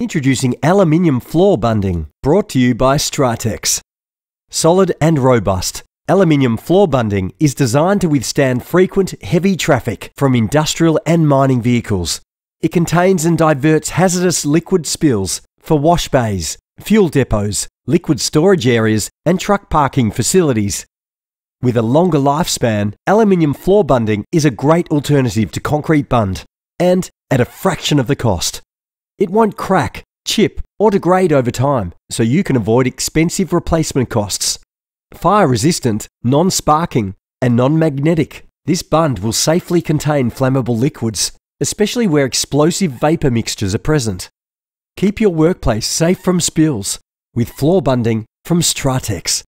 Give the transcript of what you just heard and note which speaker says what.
Speaker 1: Introducing aluminium floor bunding, brought to you by Stratex. Solid and robust, aluminium floor bunding is designed to withstand frequent heavy traffic from industrial and mining vehicles. It contains and diverts hazardous liquid spills for wash bays, fuel depots, liquid storage areas, and truck parking facilities. With a longer lifespan, aluminium floor bunding is a great alternative to concrete bund and at a fraction of the cost. It won't crack, chip, or degrade over time, so you can avoid expensive replacement costs. Fire resistant, non sparking, and non magnetic, this bund will safely contain flammable liquids, especially where explosive vapour mixtures are present. Keep your workplace safe from spills with floor bunding from Stratex.